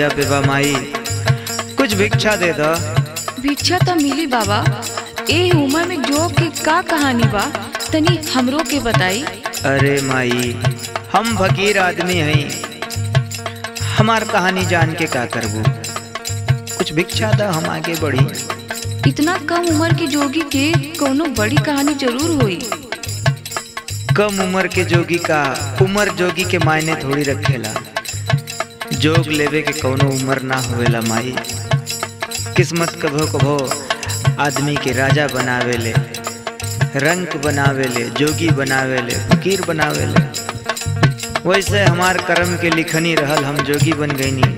जोगी दरवाज़ा पे बा माई कुछ भिक्षा दे दो। भिक्षा तो मिली बाबा। ए उम्र में जोग के का कहानी बा तनी हमरो के बताई। अरे माई हम फकीर आदमी हई हमार कहानी जान के का करबू? कुछ भिक्षा दा हम आगे बढ़ी। इतना कम उम्र के जोगी के कोनो बड़ी कहानी ज़रूर हुई। कम उम्र के जोगी का उम्र जोगी के मायने थोड़ी रखेला जोग लेवे के कौनो उम्र ना होवेला माई। किस्मत कभो कभो आदमी के राजा बनावेले रंक बनावेले जोगी बनावेले फकीर बनावेले। वैसे हमार कर्म के लिखनी रहल हम जोगी बन गईनी।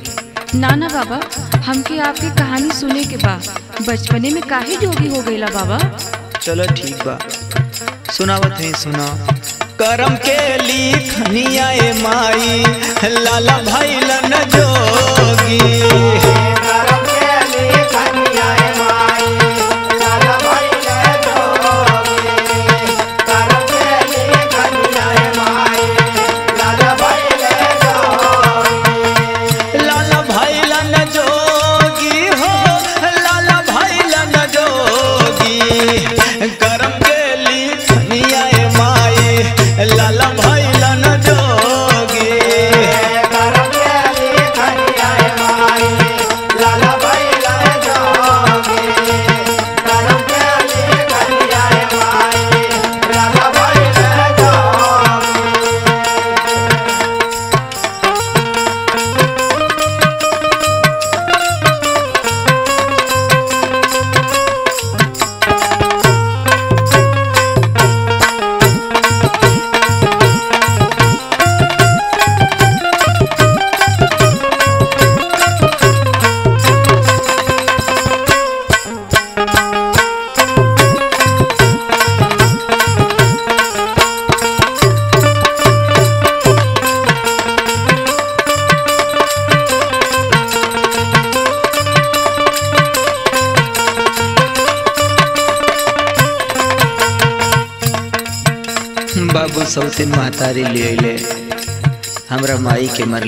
ना ना बाबा हमके आपकी कहानी सुने के बा। बचपने में काहे जोगी हो गईला बाबा? चलो ठीक बा। सुनावत है सुना। करम के लिखनिया माई लाला भाई लन जोगी।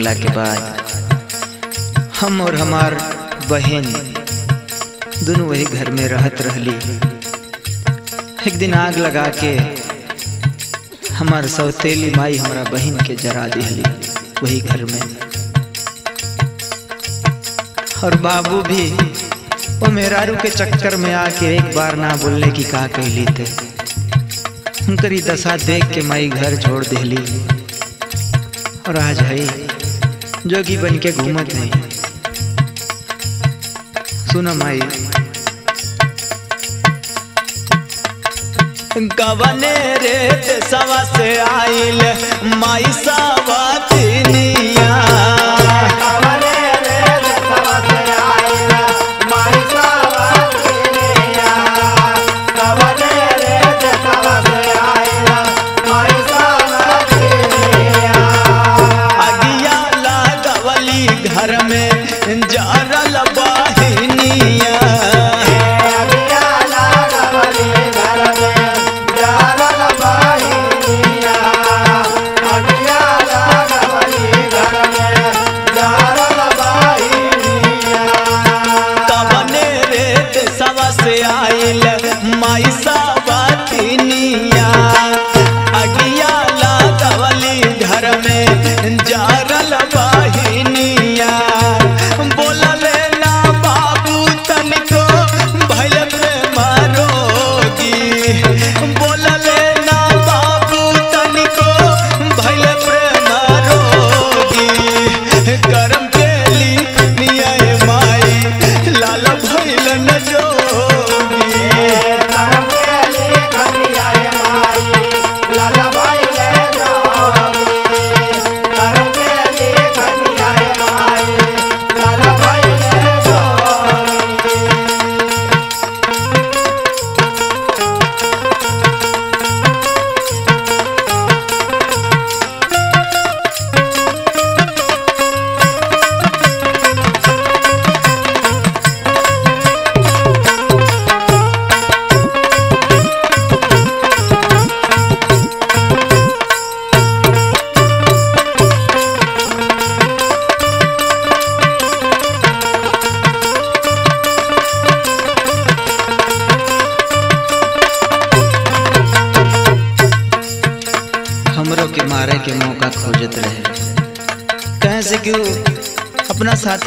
माई के बाद हम और हमार बहन दोनों वही घर में रहत रहली। एक दिन आग लगा के हमार सौतेली माई हमरा बहन के जरा दिहली वही घर में। और बाबू भी वो मेहरारू के चक्कर में आके एक बार ना बोलने की का कहली थे उनकरी दशा देख के माई घर छोड़ दिली और आज है जोगी बन के घूमत है। सुना माई। गवने रे सवा से आइल माई सावा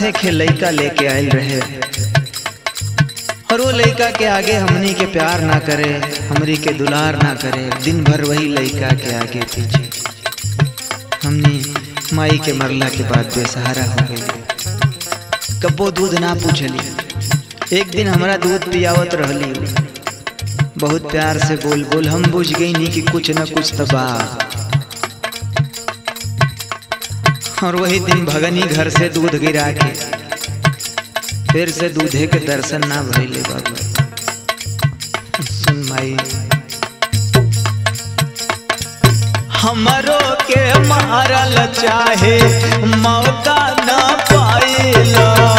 साथे के लड़का लेके आयल रहे। और वो लड़का के आगे हमनी के प्यार ना करे, हमरी के दुलार ना करे। दिन भर वही लड़का के आगे पीछे। हमनी माई के मरला के बाद बेसहारा हो गई कबो दूध ना पूछली। एक दिन हमारा दूध पियावत रहली। बहुत प्यार से बोल बोल हम बुझ गई नहीं कि कुछ ना कुछ तो और वही दिन भगनी घर से दूध गिरा के फिर से दूधे के दर्शन ना भैले बाबा। सुन माई। हमरो के मारल चाहे, मौका ना पाइलस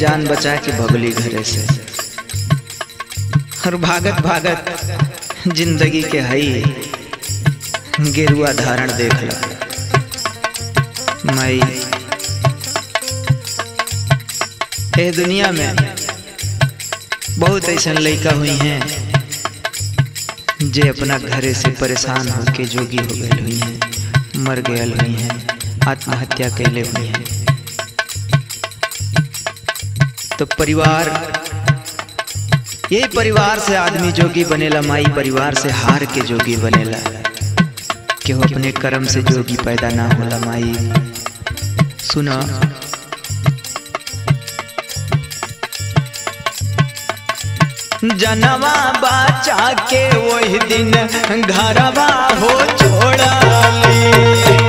जान बचा के भगली घरे से और भागत भागत ज़िंदगी के हई गेरुआ धारण देख ला। माई, ए दुनिया में बहुत ऐसा लड़का हुई हैं जे अपना घरे से परेशान होके जोगी हो गए हुई हैं, मर गयल हुई हैं, आत्महत्या कैले हुई हैं। तो परिवार। यही परिवार से आदमी जोगी बनेला, माई परिवार से हार के जोगी बनेला। केहू अपने कर्म से जोगी पैदा ना होला, माई? सुना। जनवा बचा के वही दिन घरवा हो छोड़ली।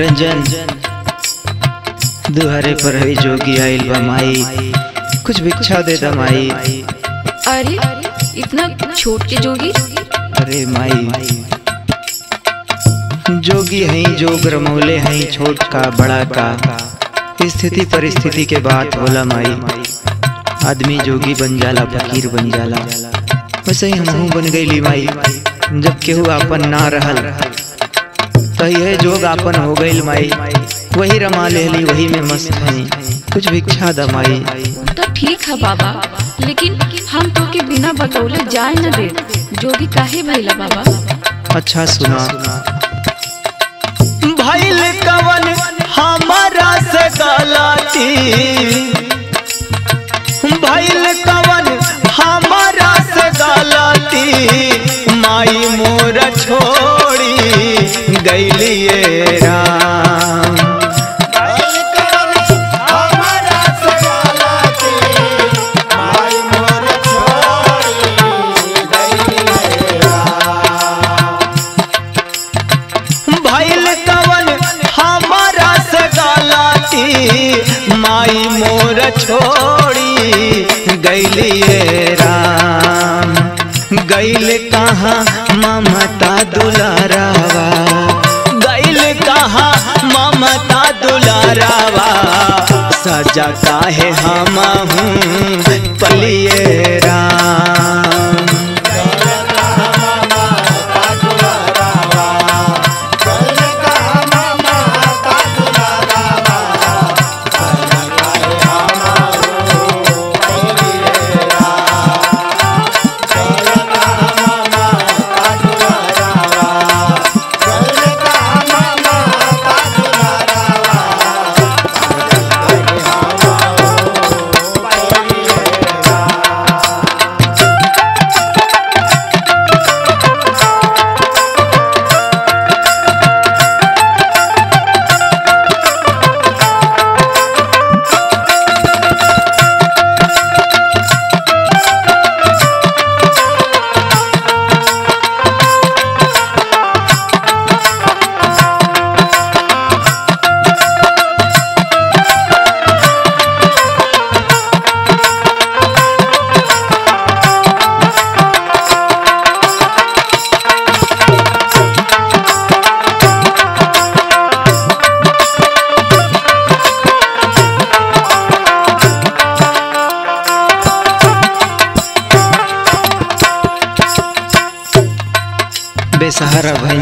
निरंजन दुहरे पर है जोगी आइल बा माई। कुछ भिक्षा दे दा माई। अरे इतना छोट के जोगी? अरे माई। जोगी हैं जोग रमौले हैं छोट का बड़ा का। स्थिति परिस्थिति के बात होला माई। आदमी जोगी बन जाला फकीर बन जाला। वैसे ही हमहू बन गईली माई। जब केहू आपन ना रहल। तो यह जोग आपन हो गईल माई। वही रमा लेली वही में मस्त हैं कुछ भिक्षा दा माई। तो ठीक है बाबा लेकिन हम तो के बिना बतौले जाए न दे। जोगी काहे भैला बाबा। अच्छा सुना। भैल कवन हमारा से गलती। भैल कवन हमारा गलती माई मोर छोड़ी गई राम कहाँ ममता दुलारावा गैल कहा ममता दुलारावा सजा काहे हम पलिए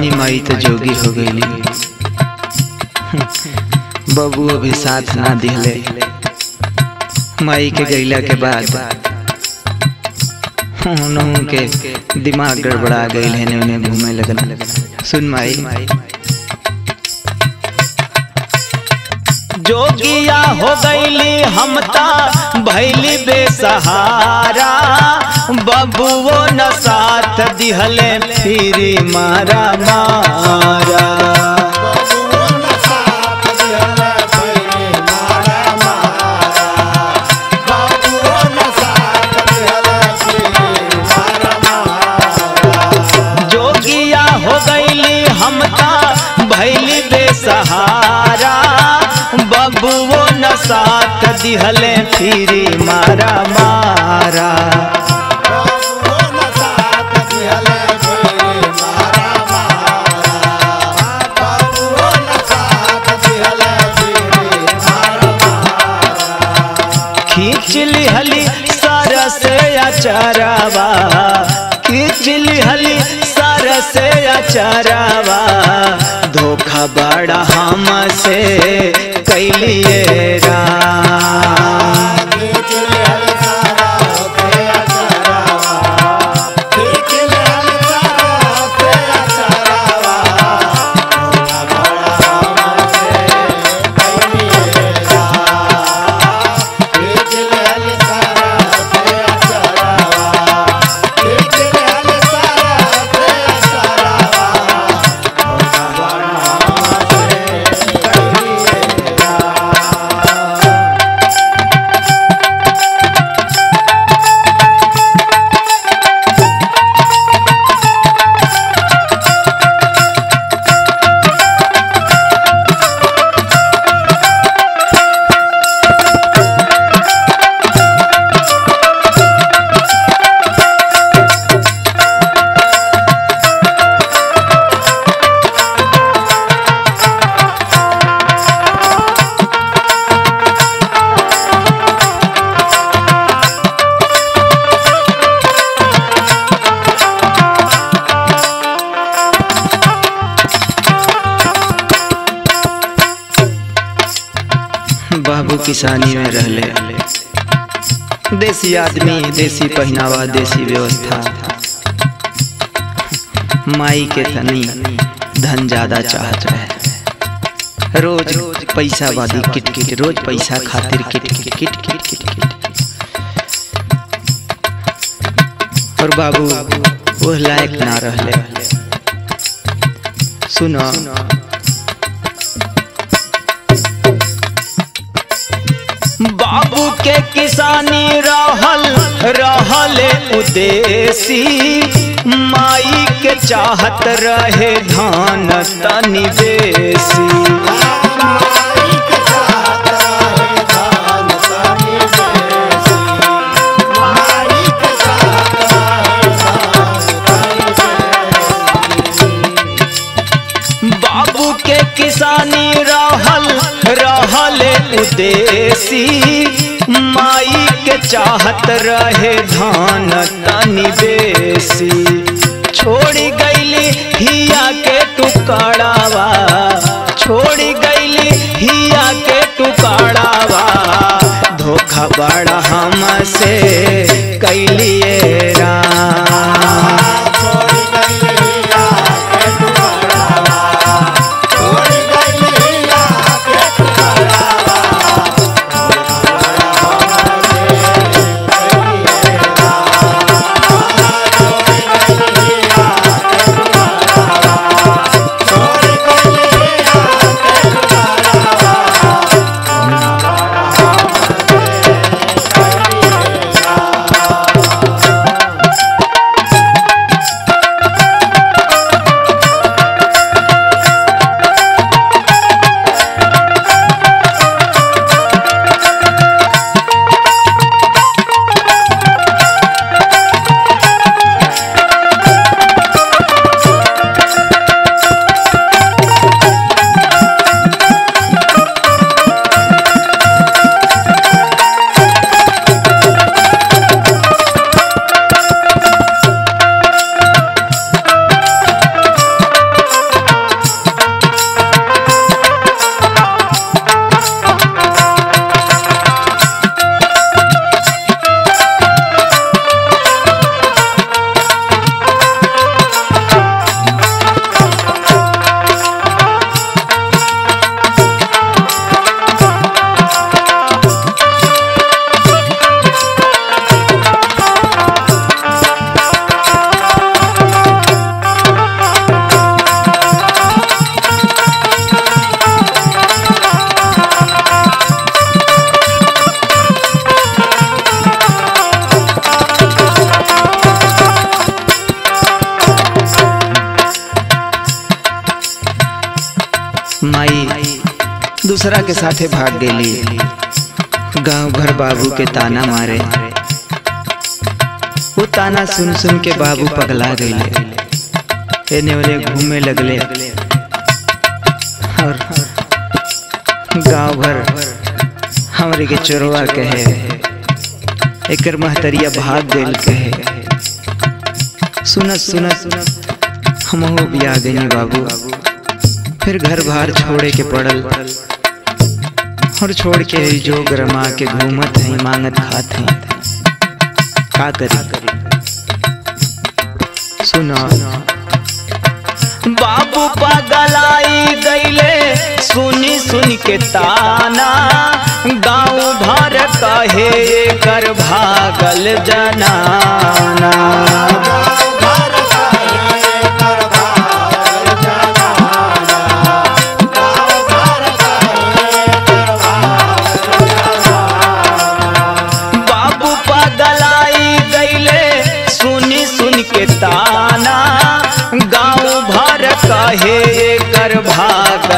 भैनी माई तो जोगी हो गई। बबू अभी साथ ना दिले। माई के गैला के बाद के दिमाग गड़बड़ा गई है उन्हें घूमे लगल सुन माई। जोगिया हो गईली हमता भैली बेसहारा। बबुओ न साथ दिहले फिरी मारा मारा। जोगिया साथ दिहले फिरी मारा मारा। खींच लिहली सारा से अचारावा से अचारावा धोखा बड़ा हम से कैलिए राम आदमी देसी पहनावा, देसी व्यवस्था। माई के तनी धन ज़्यादा चाहत रहे। रोज रोज पैसा वादी किट किट रोज पैसा खातिर किट किट किट किट किट किट और बाबू वो लायक ना रहले। सुनो। के किसानी रहल, रहले उदेसी माई के चाहत रहे धान तनी बेसी बाबू के किसानी रहल, रहले उदेसी चाहत रहे धान तनी बेसी छोड़ी गैली हिया के टुकड़ावा। छोड़ी गैली हिया के टुकड़ावा। धोखा बड़ा हमसे कैलिए राम। के साथे भाग गेली। गाँव भर बाबू के ताना मारे। वो ताना सुन सुन के बाबू पगला गईले एने ओने घूमे लगले। और गाँव भर हमरे के चोरवा कहे। एकर महतरिया भाग गइल कहे। सुनत सुनत हमहू भी आ गई बाबू। फिर घर बाहर छोड़े के पड़ल। और छोड़ के जो गरमा के घूमत है, मांगत खात है। का करी? सुनो बाबू पगलाई गईले, सुनी सुन के ताना। गाँव भर कहे कर भागल जनाना।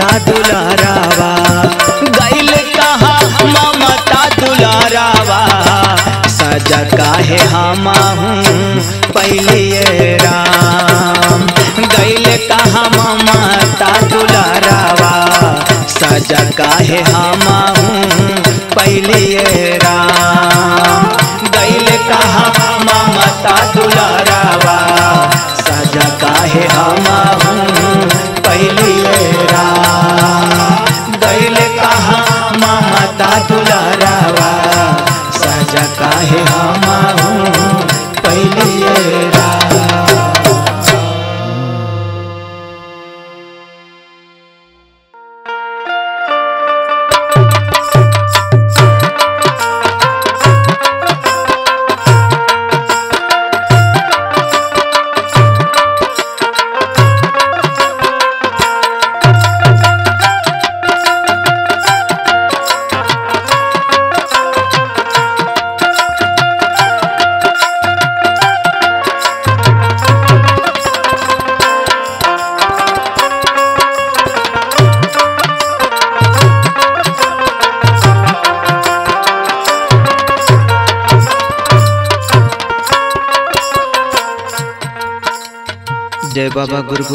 ममता दुलारावा। गैल कहा ममता दुलारावा, सजा काहे हम पहले राम। गैल कहा ममता दुलारावा, सजा काहे हम पहले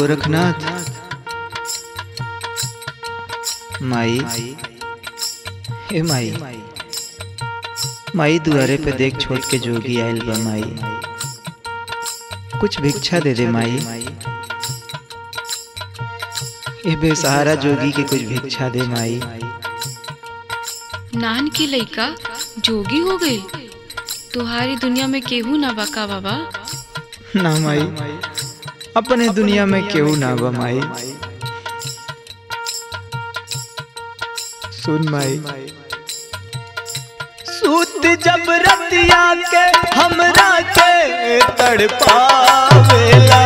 गोरखनाथ। माई। हे माई। माई दुआरे पे देख छोड़ के जोगी आयल बा माई। कुछ भिक्षा दे दे माई। ये बेसहारा जोगी के कुछ भिक्षा दे माई। नान के लइका जोगी हो गई? तुम्हारी दुनिया में केहू ना बका बाबा? ना माई। अपने दुनिया में क्यों ना बमाई माई सुन माई। सूत जब रतिया के हमरा के तड़पावेला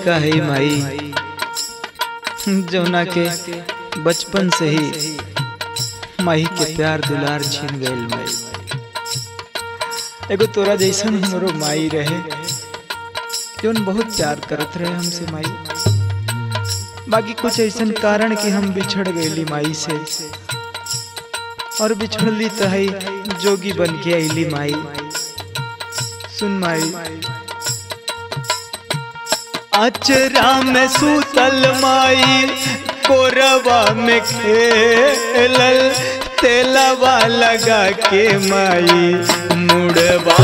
लइका है माई। जौना के बचपन से ही माई के प्यार दुलार छीन गइल माई। एगो तोरा जैसन हमरो माई रहे, जौन बहुत प्यार करत रहे हमसे माई। बाकी कुछ ऐसा कारण कि हम बिछड़ गईली माई से, और बिछड़ली तो है जोगी बन के अली माई। सुन माई अचरा में सूतल माई कोरवा में खेलल तेलवा लगा के माई मुड़वा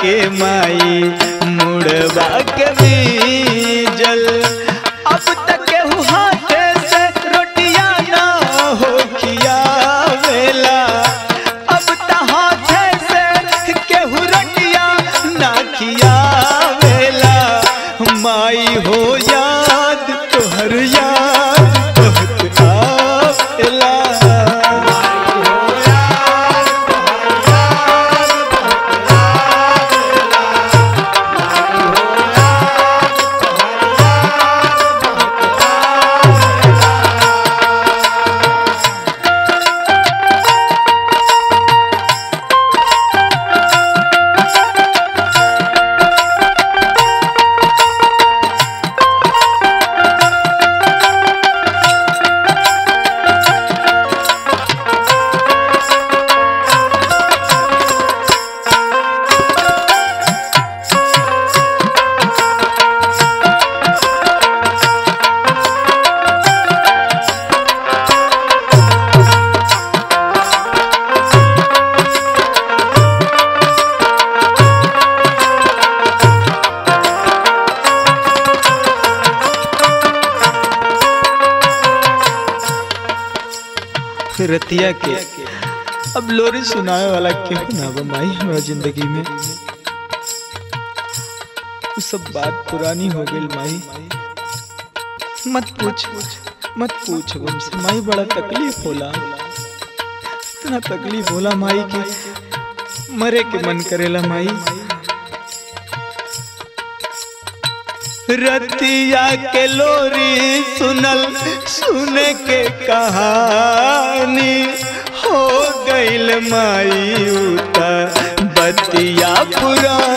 के माई मुड़वा के बीजल रतिया के। अब लोरी सुनाए वाला केहू ना बा माई हमरा ज़िंदगी में? उ सब बात पुरानी हो गई माई। मत पूछ मत पूछ, हमसे माई बड़ा तकलीफ़ होला। इतना तकलीफ़ होला माई के, मरे के मन करेला माई। रतिया के लोरी सुनल सुन के कहानी हो गई माई उता बतिया पुरानी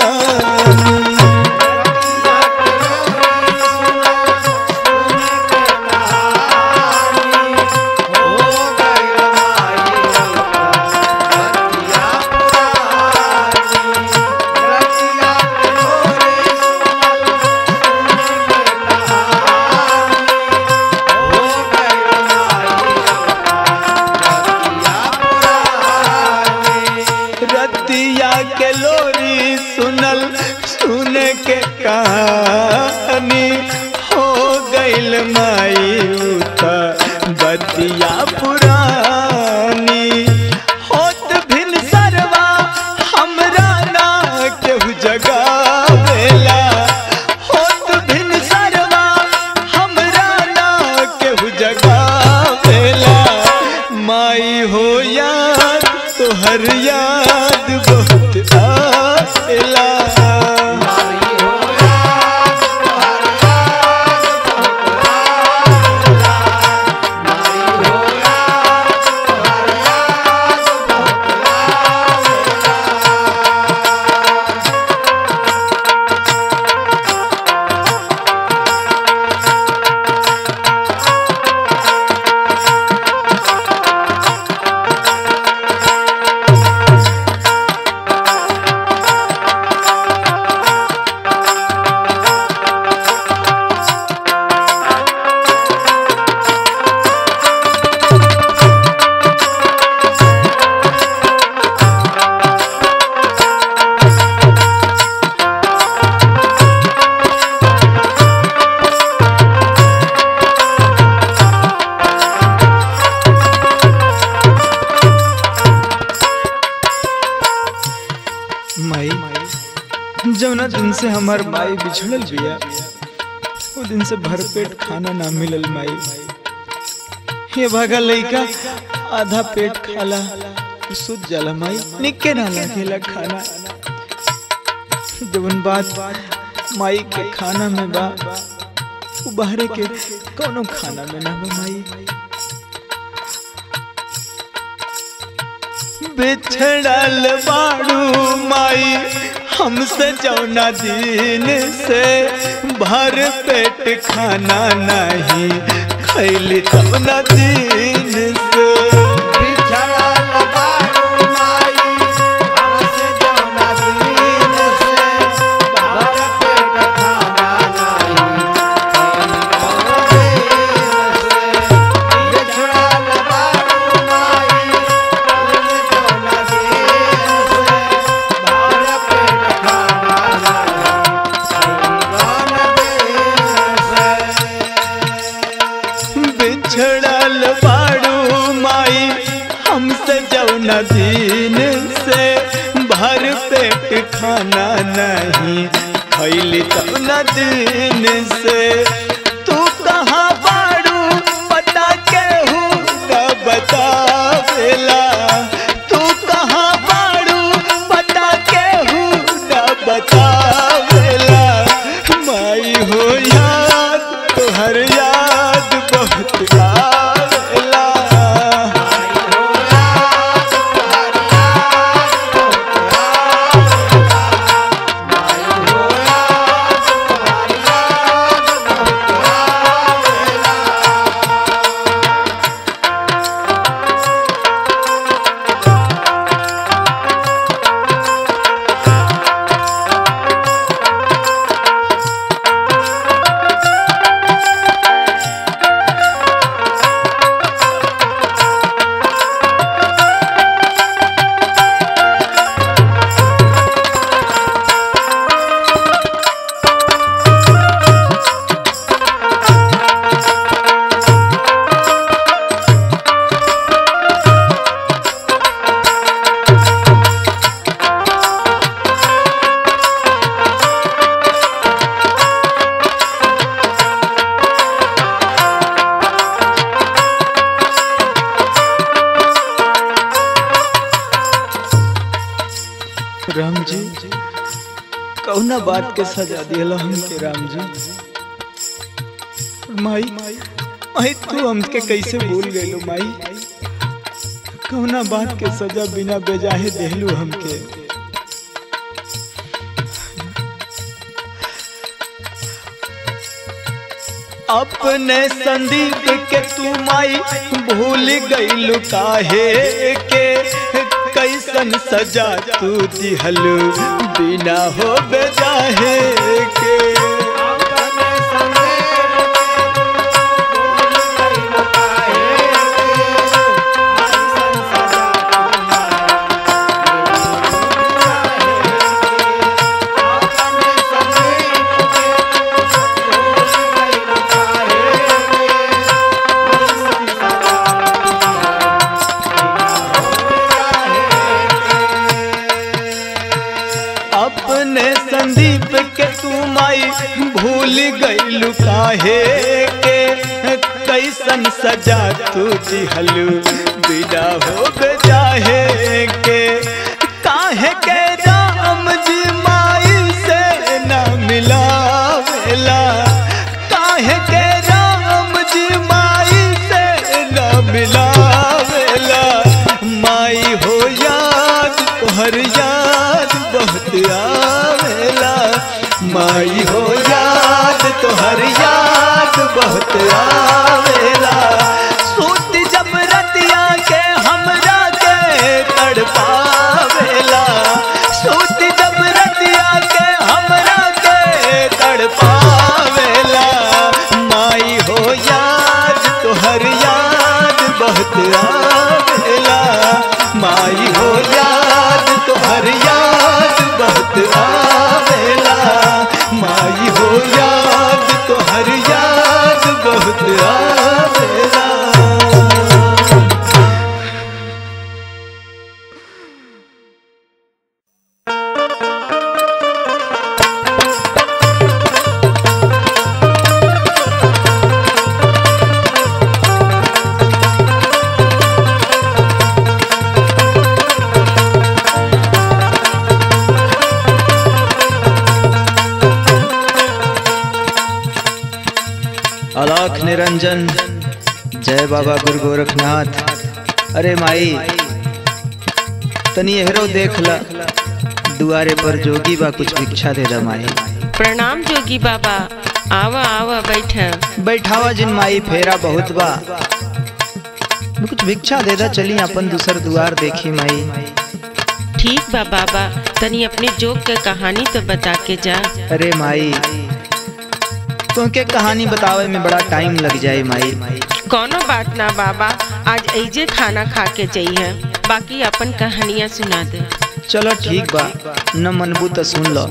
बिछड़ल बिया वो दिन से भरपेट खाना ना मिलल माई। ये भागा लइका, आधा पेट खाला, सुत जाला माई। निके ना लागेला खाना। जवन बात माई के खाना में बा वो बाहरे के कोनो खाना में ना बा माई। बिछड़ल बाड़ू माई। हमसे जौना दिन से भर पेट खाना नहीं खैली तब न दिन से। के सजा दियल हमके राम जी माई माई, तू हमके कैसे भूल गइलो माई? कौना बात के सजा बिना बेजाहे देहलू हमके। अपने संदीप के तू माई भूल गइलू काहे के? कैसन सजा तू दिहलू? बिना हो बेजाहे के संदीप के तू माई, भूल गैलू काहे के। कैसन सजा तू दिहलू विदा हो जाहे के। काहे के याद बहुत गुरु गोरखनाथ अरे माई तनी एहरो देख ला। दुआरे पर जोगी बा कुछ भिक्षा दे दा माई। प्रणाम जोगी बाबा आवा आवा बैठ। बैठावा जिन माई फेरा बहुत बा। कुछ भिक्षा दे दा चली अपन दूसर दुआर देखी माई। ठीक बा बाबा तनी अपने जोग के कहानी तो बता के जा। अरे माई तुमके कहानी बतावे में बड़ा टाइम लग जाए माई। कोनो बात ना बाबा आज ऐजे खाना खा के जाइए बाकी अपन कहानियाँ सुना दे। चलो ठीक बा न मनबू तो सुन लो।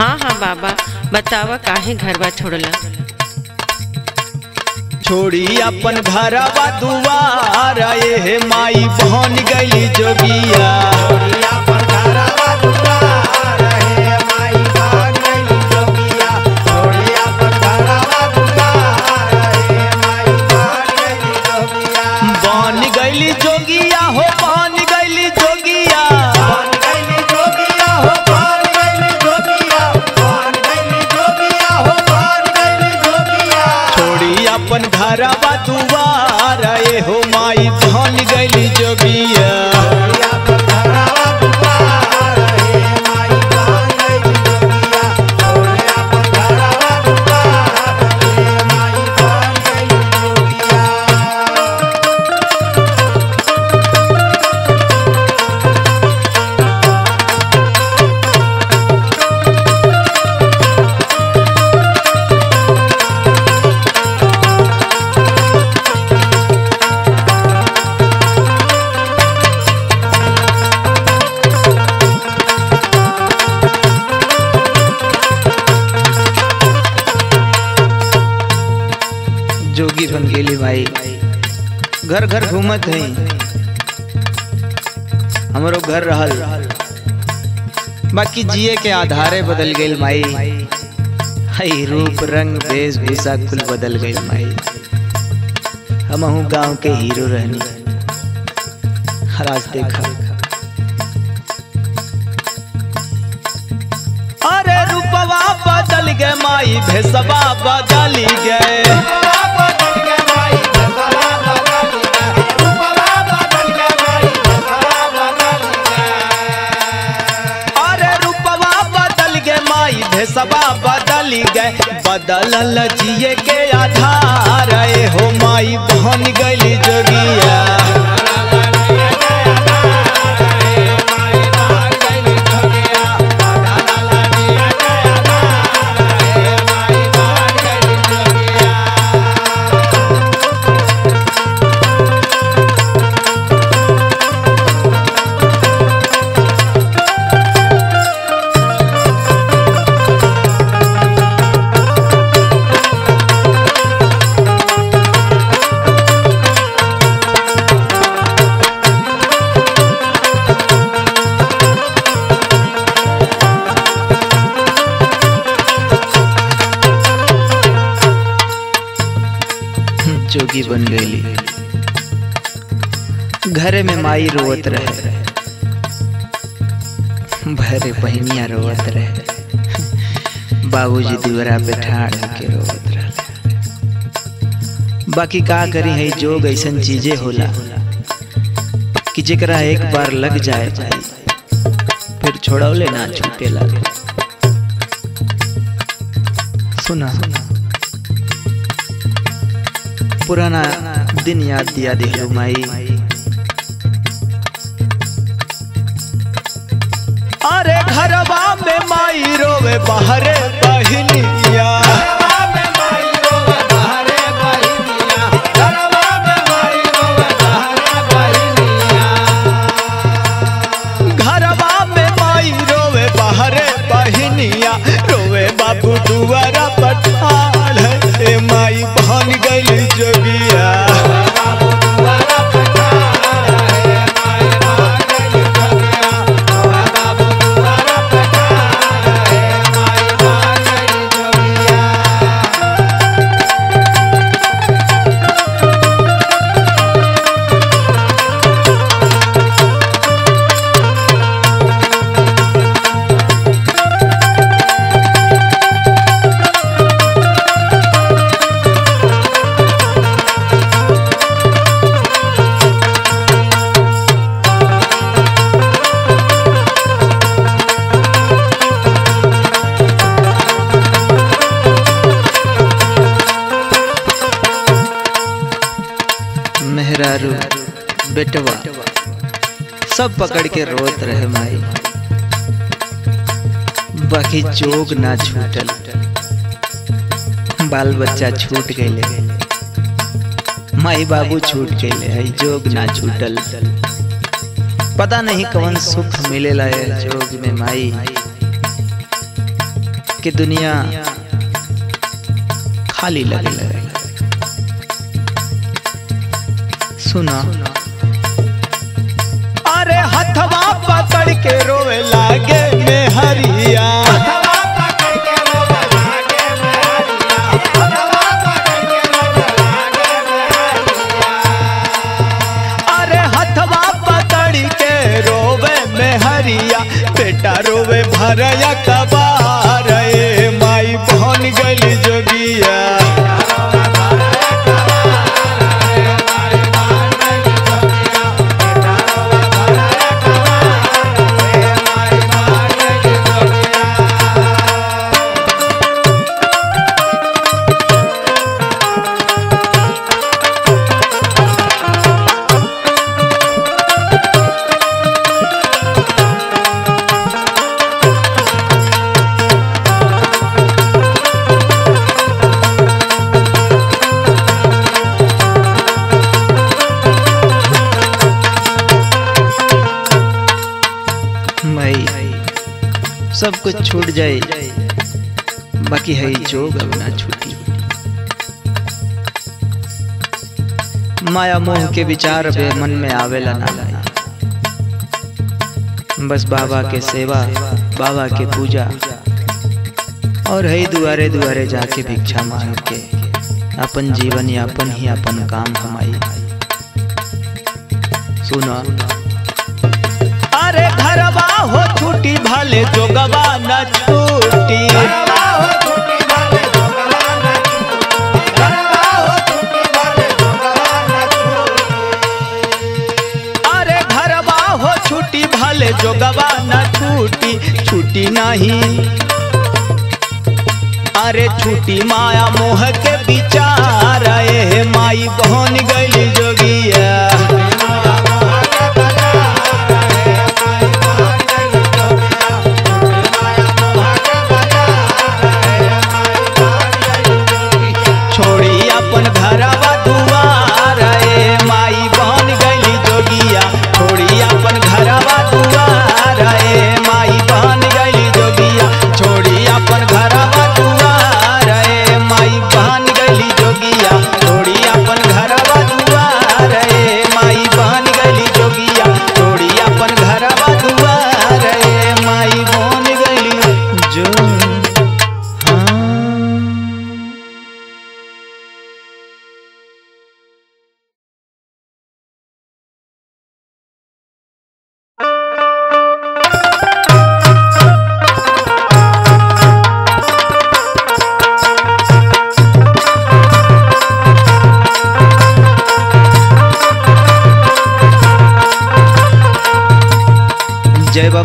हाँ हाँ बाबा बतावा काहे घरवा छोड़ला? छोड़ी अपन घरवा दुआर ये माई बहन गई जोगिया जोगिया पर घरवा दुआर। गइली जोगिया हो, पान गैली जोगिया। छोड़ी अपन घरवा दुआर रे हो माई धन जोगिया जोगिया। बन गेली माई घर घर घूमत है। हमरो घर रहल। बाकी जिए के आधारे बदल गई माई। हई रूप, रंग, वेशभूषा कुल बदल गई माई। हमहू गाँव के हीरो रहनी। हराज देखा। अरे रूपवा बदल गए माई, भेसवा बदल गए। भेसवा बदल गए। बदल लजिए के आधार हो माई बन गई जोगिया। जोगी बन गई। घरे में माई रोवत रहे। भरे बहनिया रोवत रहे। बाबूजी दीवरा ठाड़ के रोवत रहे। बाकी का करी है जोग, ऐसन चीज़ें होला कि जेकरा एक बार लग जाए फिर छोड़ौले ना छूटे लगे। सुना। पुराना दिन याद दिया दिलू माई। अरे घरवा में माई रोवे, बाहरे बहनिया। रोवे बाबू दुआरा पठाल बेटवा। सब पकड़ के रोत रहे माई। बाकी जोग ना छूटल। बाल बच्चा छूट गए माई बाबू छूट गए है, जोग ना छूटल। पता नहीं कौन सुख मिलेला है जोग में माई। कि दुनिया खाली लगे लगे सुना। पकड़ के रोवे लागे में हरिया। अरे हथवा के रोवे में हरिया बेटा रोवे भरया सब कुछ छूट जाए। बाकी है जोग अब ना छूटी। माया मोह के विचार बे मन में आवेला ना लाए बस बाबा के सेवा बाबा के पूजा। और है दुआरे दुआरे जाके भिक्षा मांग के। अपन जीवन यापन ही अपन काम हमाई सुनो। अरे घरवा हो छूटी भले जोगवा न छूटी अरे घरवा हो छूटी भले जोगवा न छूटी छूटी नहीं। अरे छूटी माया मोह के विचार माई बहन गई जोगिया।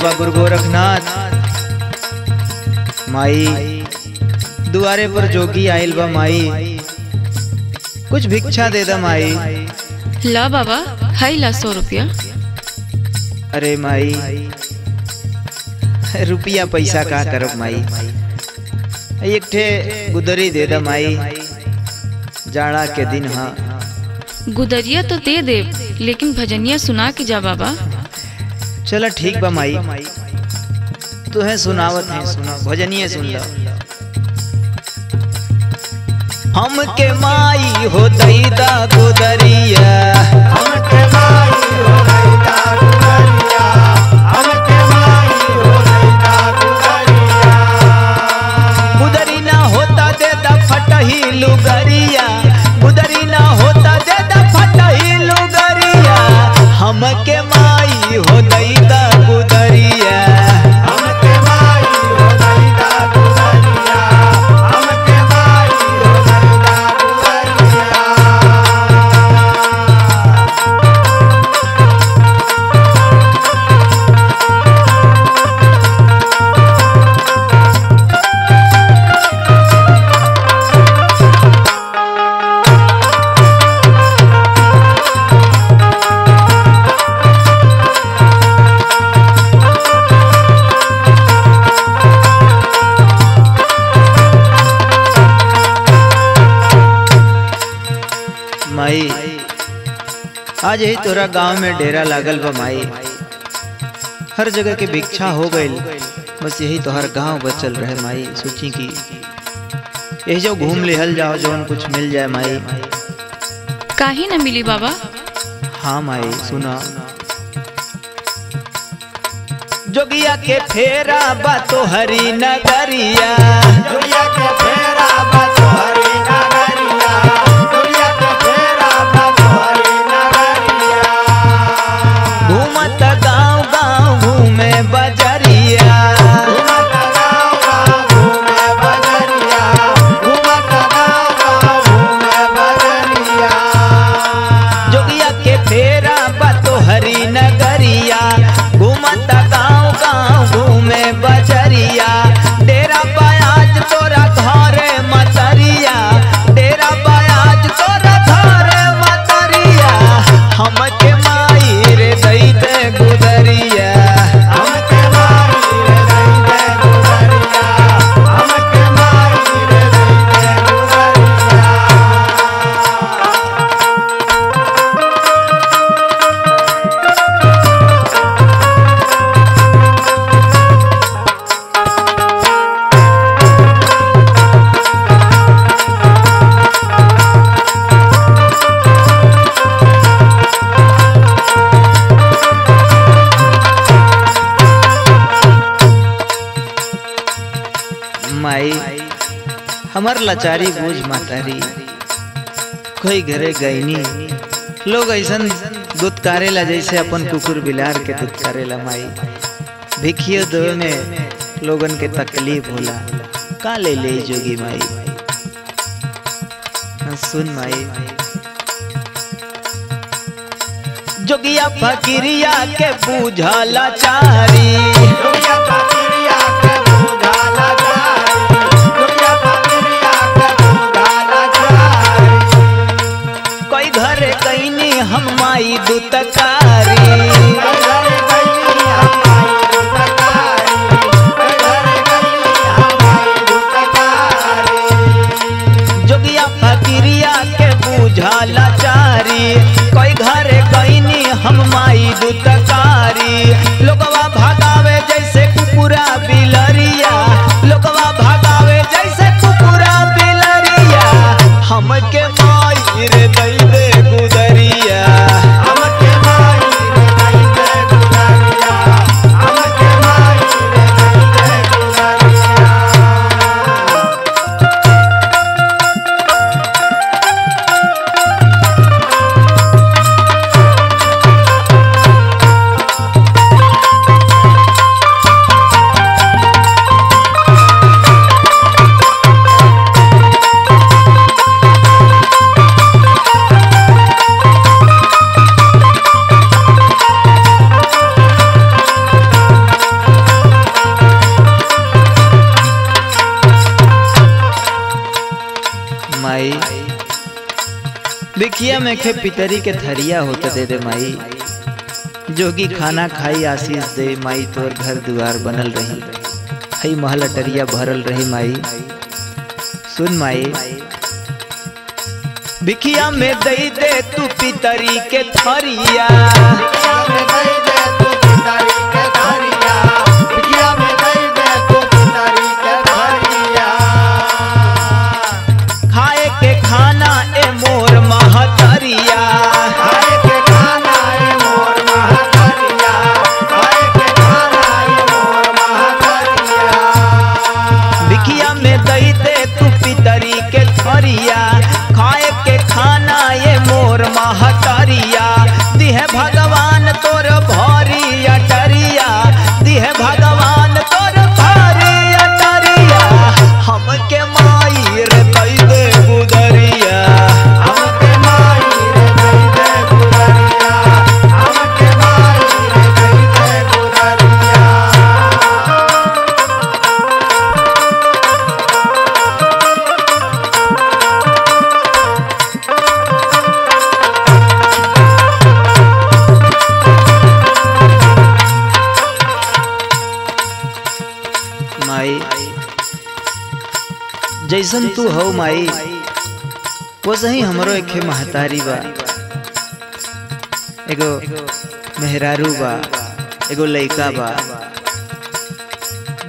बाबा गुरु गोरखनाथ माई दुआरे पर जोगी आइल बा माई। कुछ भिक्षा दे दा माई। ला बाबा हाई ला सौ रुपया। अरे माई रुपया पैसा का करब माई। एक ठे गुदरी दे दा माई। जाड़ा के दिन हाँ। गुदरिया तो दे दे लेकिन भजनिया सुना के जा बाबा। चलो ठीक बा माई तुहे सुनावत है सुना भजनिए सुन लो हमके माई हो दैदा गुदरिया। हमके माई हो गईदा गुदरिया। हमके माई हो गईदा गुदरिया। गुदरी ना होता देदा फटही लुगरिया। गुदरी ना होता देदा फटही लुगरिया। हमके माई आज यही तोरा गाँव में डेरा लागल बा माई। हर जगह के भिक्षा हो गईल बस यही तो हर गाँव बचल रहे माई सोची कि यही जो घूम लेहल जाओ जौन कुछ मिल जाए माई। काहे न मिली बाबा। हाँ माई सुना। जोगिया के फेरा बा तो हरी नगरिया। दुनिया के फेरा बतोहरी नगरिया हमर लाचारी बोझ मातारी। कोई घरे गईनी लोग ऐसा दूध कारेला जैसे अपन कुकुर बिलार के दूध कारेला माई। भिखियो दो में लोगन के तकलीफ़ होला। का ले ले जोगी माई? हाँ, सुन माई। जोगिया फकीरिया के बूझला चारी। हमारी दुतकारी। बूझला चारी। कोई घरे कहीं हम माई दुतकारी। पितरी के थरिया होते दे दे माई। जोगी खाना खाई आशीष दे माई, तोर घर दुआर बनल रही। हई महल अटरिया भरल रही माई। सुन माई। बिखिया में दई दे तू पितरी के थरिया जैसन तू हो माई, वैसे ही हमरो एक महतारी बा। एगो मेहरारू बा, एगो लइका बा।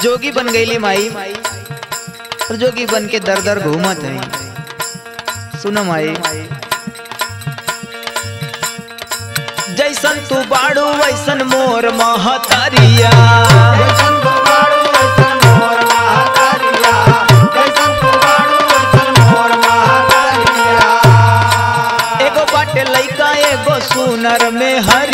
जोगी बन गईली माई और जोगी बन के दर दर घूमत है सुनो माई, जैसन तू बाड़ू, वैसन मोर महतरिया हुनर में हर